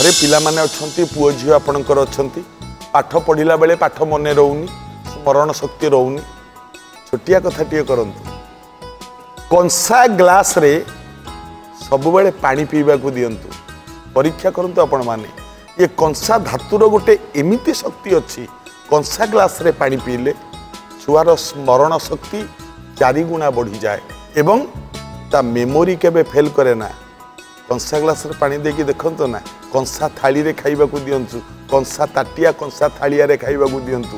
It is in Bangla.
ঘরে পিলামানে অনেক পুয় ঝিও আপনার অনেক পাঠ পড়া বেড়ে পাঠ মনে রোনি স্মরণ শক্তি রোনি ছোটিয়া কথাটিয়ে করতু কংসা গ্লাসরে সবুলে পা পিবা দিন্তু পরীক্ষা করতু আপন মানে ଏ କଂସା ଧାତୁର ଗୋଟେ ଏମିତି ଶକ୍ତି ଅଛି କଂସା পা পিলে ছুয়ার স্মরণ শক্তি চারিগুণা বড়ি যায় এবং তা মেমোরি কেবে ফেল করে না କଂସା ଗ୍ଲାସରେ ପାଣି ଦେଇକି ଦେଖନ୍ତୁ ନା କଂସା ଥାଳିରେ ଖାଇବାକୁ ଦିଅନ୍ତୁ କଂସା ତାଟିଆ କଂସା ଥାଳିଆରେ ଖାଇବାକୁ ଦିଅନ୍ତୁ